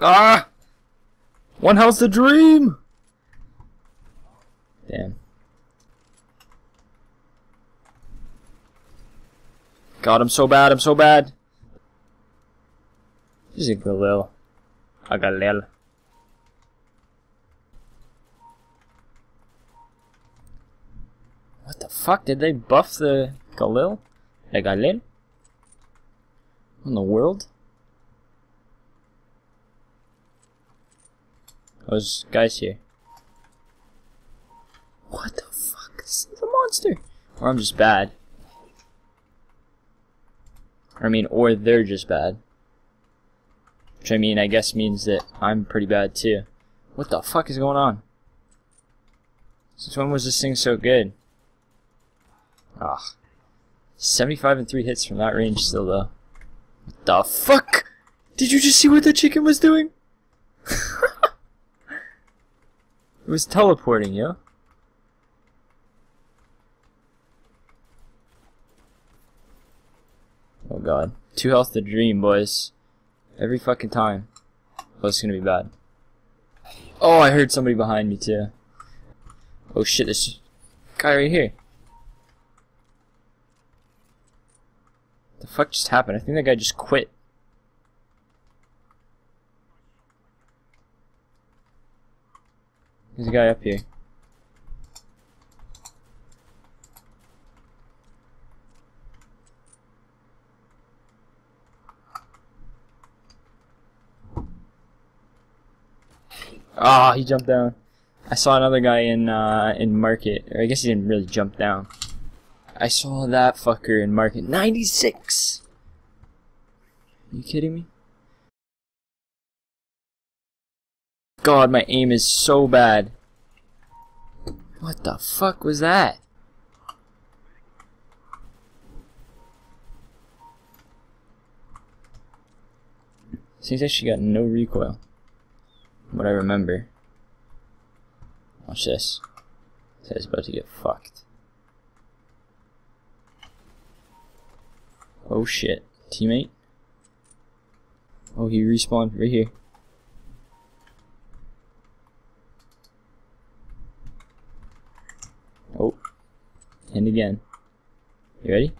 Ah! One health's the dream! Damn. God, I'm so bad, I'm so bad. This is a Galil. A Galil. What the fuck? Did they buff the Galil? The Galil? In the world? Those guys here. What the fuck? This is a monster! Or I'm just bad. I mean, or they're just bad. Which I mean, I guess means that I'm pretty bad too. What the fuck is going on? Since when was this thing so good? Ah. 75 and 3 hits from that range still though. What the fuck? Did you just see what the chicken was doing? it was teleporting, you. Oh god. Two health to dream, boys. Every fucking time. Oh, it's gonna be bad. Oh, I heard somebody behind me too. Oh shit, this guy right here. The fuck just happened? I think that guy just quit. There's a guy up here. Ah, oh, he jumped down. I saw another guy in uh, in market. Or I guess he didn't really jump down. I saw that fucker in market. 96! Are you kidding me? God, my aim is so bad. What the fuck was that? Seems like she got no recoil what I remember. Watch this. This about to get fucked. Oh shit. Teammate? Oh, he respawned right here. Oh. And again. You ready?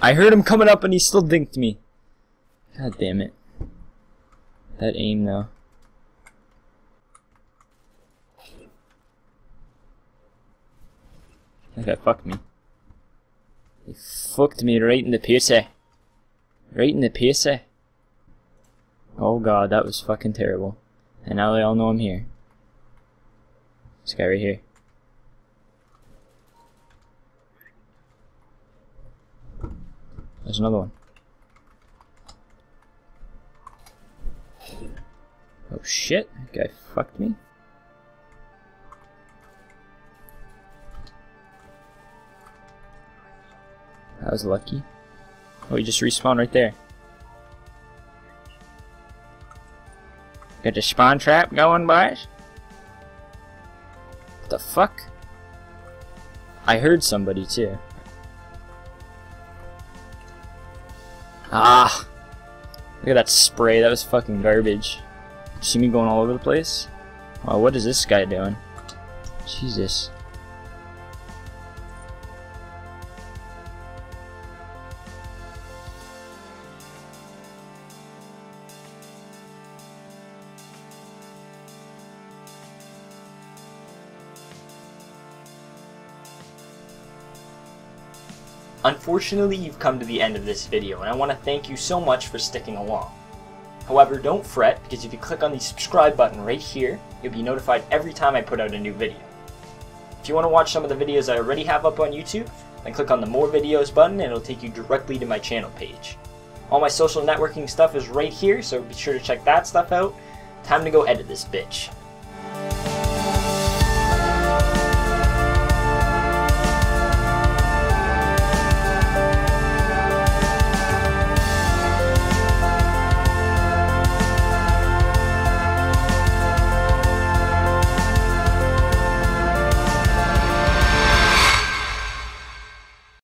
I heard him coming up and he still dinked me. God damn it. That aim though. Guy fucked me. He fucked me right in the pussy. Eh? Right in the pussy. Eh? Oh god, that was fucking terrible. And now they all know I'm here. This guy right here. There's another one. Oh shit, that guy fucked me. That was lucky. Oh, he just respawned right there. Got the spawn trap going, boys? The fuck? I heard somebody too. Ah! Look at that spray, that was fucking garbage. See me going all over the place? Wow, what is this guy doing? Jesus. Unfortunately, you've come to the end of this video, and I want to thank you so much for sticking along. However, don't fret, because if you click on the subscribe button right here, you'll be notified every time I put out a new video. If you want to watch some of the videos I already have up on YouTube, then click on the more videos button and it'll take you directly to my channel page. All my social networking stuff is right here, so be sure to check that stuff out. Time to go edit this bitch.